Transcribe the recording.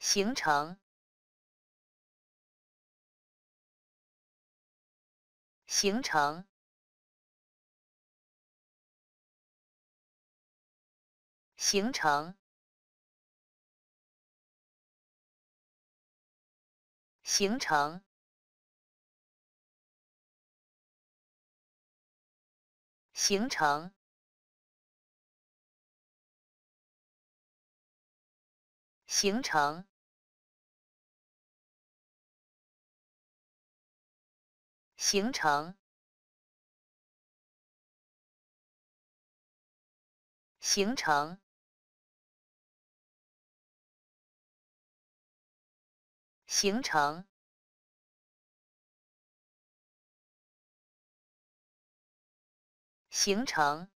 形成，形成，形成，形成，形成。形成，形成，形成，形成，形成。